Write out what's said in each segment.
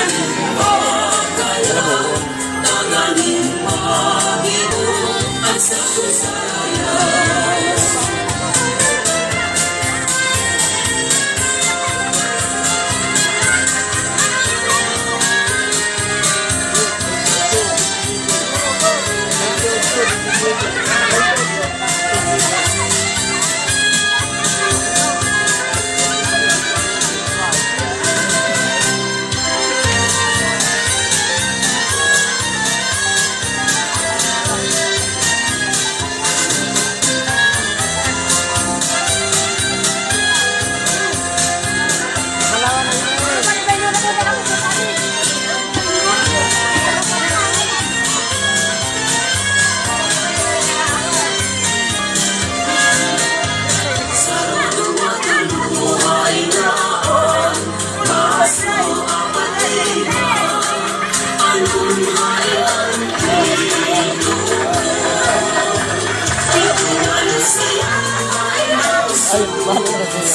Thank you.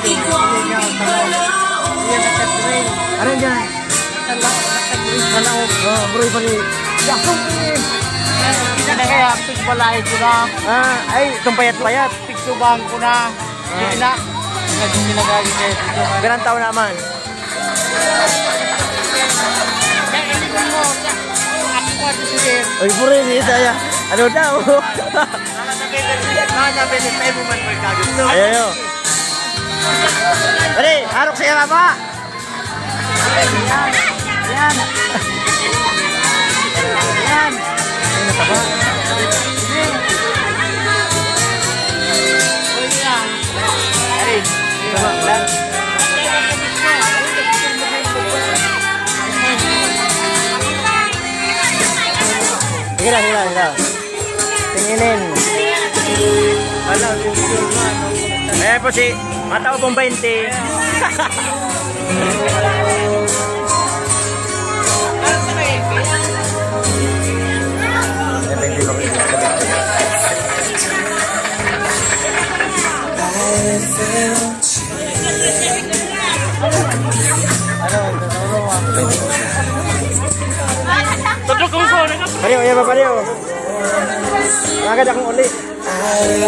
natutuan, iguang ikalaon Ano dyan? Ano? Oh, bro, pali. Yakong eh. Kita na kaya, pigbalay ko na. Ah, ay, itong payat-payat. Pigsubang ko na. Hindi na. Naging ginagagi kayo. Ganang taon naman. Ay, bro, hindi saya. Ano daw? Ayo. Yan. Nataba. Ay, tama, lan. Sige na, sige na, sige na. Tinginin. Eh po si Matao pong 20. Tatlo kong ko. Pareho, yan ba pareho? Agad akong uli. Ay,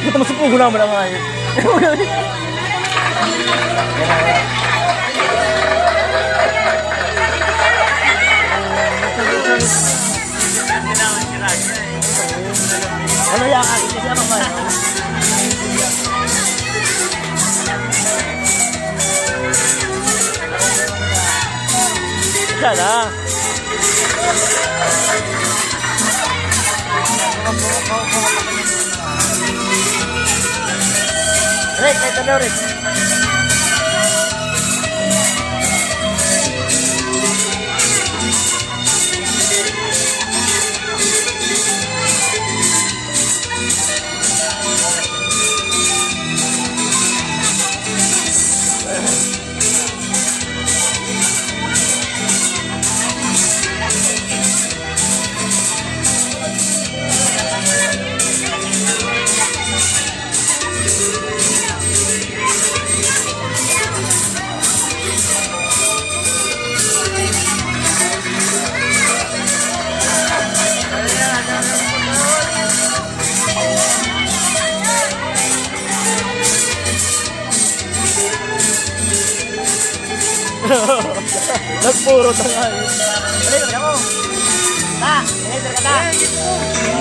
Kita masupugo naman ang mga Ano yan? Hindi siya naman. Siya na. Rick, ito na Rick. Nagpuro tangal. Dali, ako. Ta, dali, ka ta. Dali,